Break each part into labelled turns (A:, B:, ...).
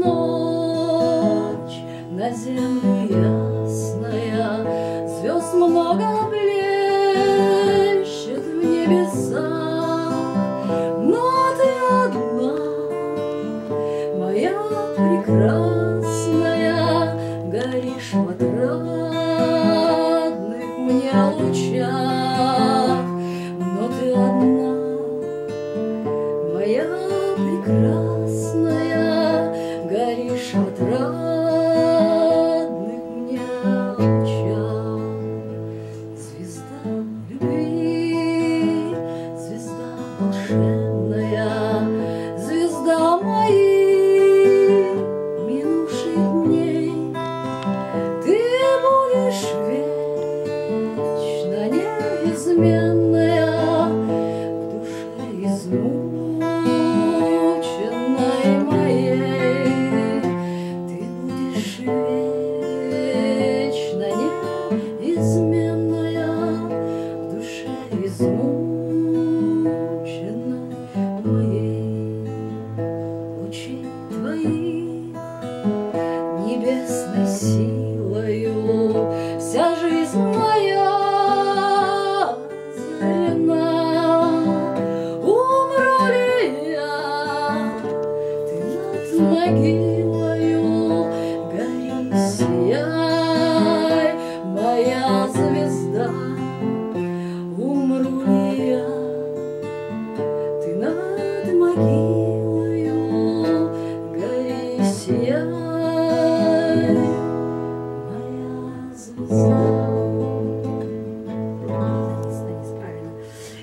A: ночь на землю ясная, Звезд много блещет в небесах, Но ты одна, моя прекрасная, горишь в отрадных мне лучах, волшебная, звезда моих минувших дней. Ты будешь вечно неизменная могилою гори, сияй, моя звезда. Умру ли я, ты над могилою гори, сияй, моя звезда.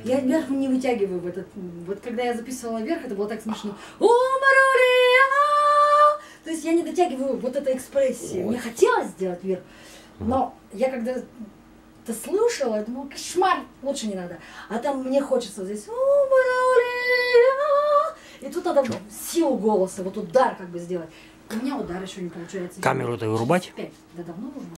A: Я вверх не вытягиваю в этот. Вот когда я записывала вверх, это было так смешно. Умру ли? То есть я не дотягиваю вот этой экспрессии. Мне хотелось сделать вверх, но я когда это слушала, я думала, кошмар, лучше не надо. А там мне хочется вот здесь? И тут надо силу голоса, вот удар как бы сделать. У меня удар еще не получается.
B: Камеру-то вырубать?
A: Да давно нужно.